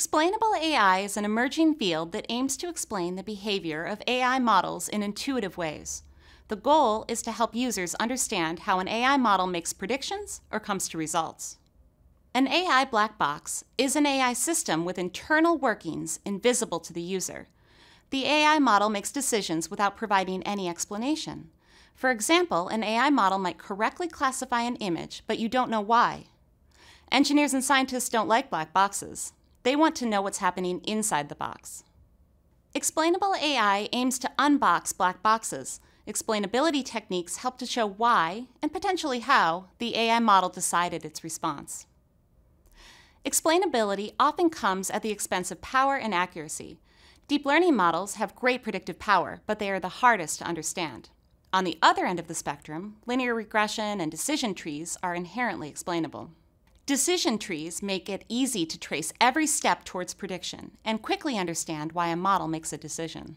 Explainable AI is an emerging field that aims to explain the behavior of AI models in intuitive ways. The goal is to help users understand how an AI model makes predictions or comes to results. An AI black box is an AI system with internal workings invisible to the user. The AI model makes decisions without providing any explanation. For example, an AI model might correctly classify an image, but you don't know why. Engineers and scientists don't like black boxes. They want to know what's happening inside the box. Explainable AI aims to unbox black boxes. Explainability techniques help to show why, and potentially how, the AI model decided its response. Explainability often comes at the expense of power and accuracy. Deep learning models have great predictive power, but they are the hardest to understand. On the other end of the spectrum, linear regression and decision trees are inherently explainable. Decision trees make it easy to trace every step towards prediction and quickly understand why a model makes a decision.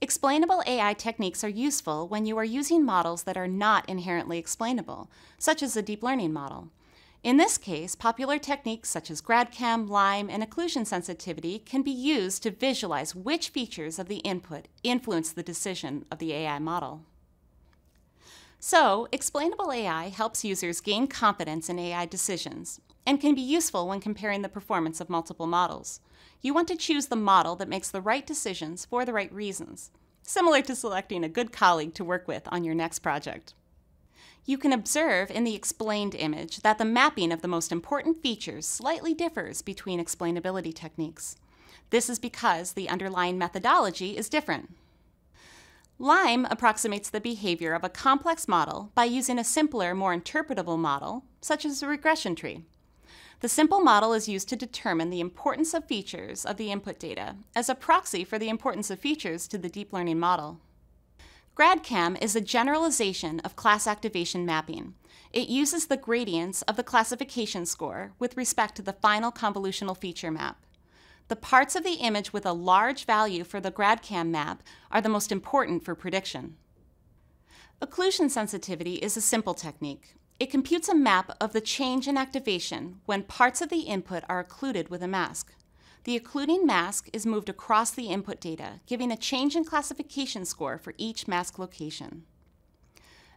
Explainable AI techniques are useful when you are using models that are not inherently explainable, such as a deep learning model. In this case, popular techniques such as GradCam, LIME, and occlusion sensitivity can be used to visualize which features of the input influence the decision of the AI model. So, explainable AI helps users gain confidence in AI decisions and can be useful when comparing the performance of multiple models. You want to choose the model that makes the right decisions for the right reasons, similar to selecting a good colleague to work with on your next project. You can observe in the explained image that the mapping of the most important features slightly differs between explainability techniques. This is because the underlying methodology is different. LIME approximates the behavior of a complex model by using a simpler, more interpretable model, such as a regression tree. The simple model is used to determine the importance of features of the input data as a proxy for the importance of features to the deep learning model. GradCam is a generalization of class activation mapping. It uses the gradients of the classification score with respect to the final convolutional feature map. The parts of the image with a large value for the GradCam map are the most important for prediction. Occlusion sensitivity is a simple technique. It computes a map of the change in activation when parts of the input are occluded with a mask. The occluding mask is moved across the input data, giving a change in classification score for each mask location.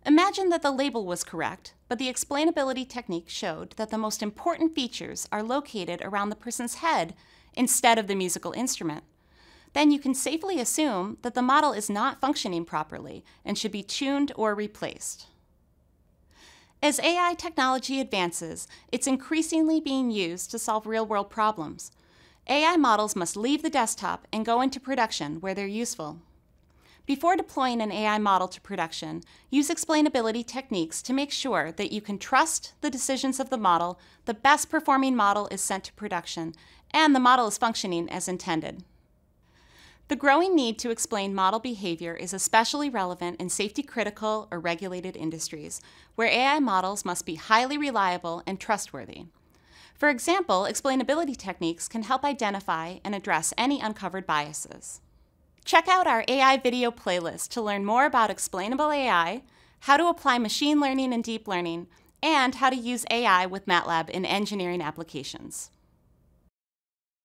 Imagine that the label was correct, but the explainability technique showed that the most important features are located around the person's head instead of the musical instrument, then you can safely assume that the model is not functioning properly and should be tuned or replaced. As AI technology advances, it's increasingly being used to solve real-world problems. AI models must leave the desktop and go into production where they're useful. Before deploying an AI model to production, use explainability techniques to make sure that you can trust the decisions of the model, the best performing model is sent to production, and the model is functioning as intended. The growing need to explain model behavior is especially relevant in safety critical or regulated industries, where AI models must be highly reliable and trustworthy. For example, explainability techniques can help identify and address any uncovered biases. Check out our AI video playlist to learn more about explainable AI, how to apply machine learning and deep learning, and how to use AI with MATLAB in engineering applications.